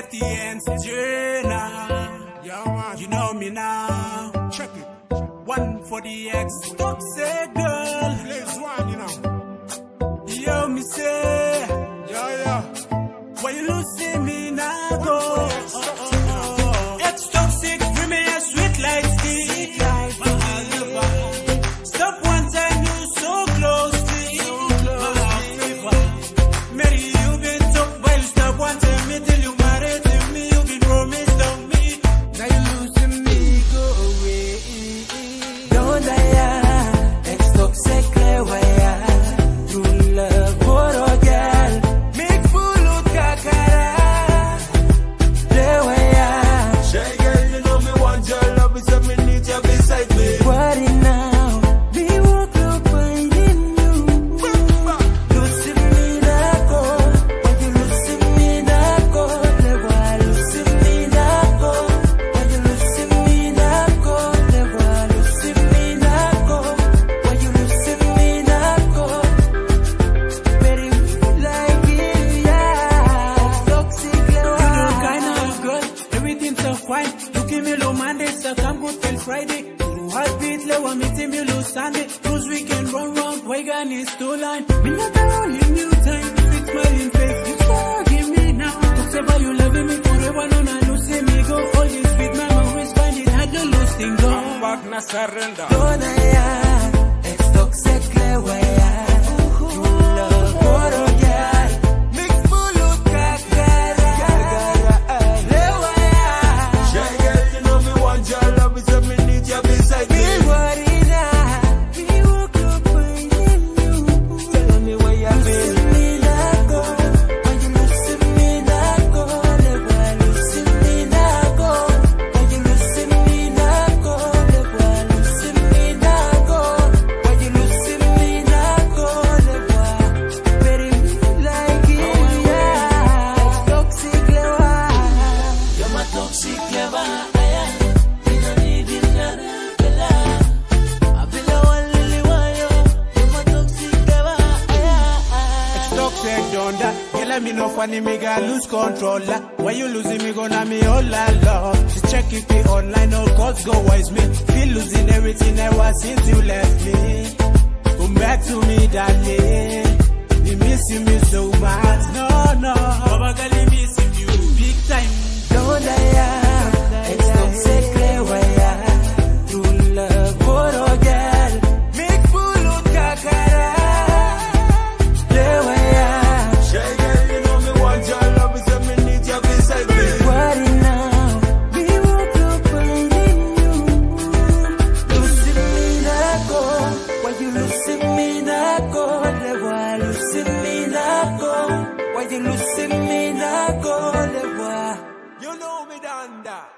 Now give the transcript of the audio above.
get the now. Yeah. You know me now. Check it. One for the ex toxic girl. Blaze one, come good till Friday. You heartbeat low, I'm meeting me low Sunday. Cruise weekend, run round, wagon is two line. Me not the only new time, sweet smiling face. You so give me now. About you loving me forever, no, no, losing me go. All this sweet memories, find it hard to losing go. Back na surrender. Dona ya, ex me know funny me got lose control. Why you losing me gonna me all along? Just check if it online oh, or calls go wise me. Feel losing everything I was since you left me. Come back to me, darling. Me missing me so much. You losing me nako? Lewa, losing me nako. Why you losing me nako? You know me, Danda.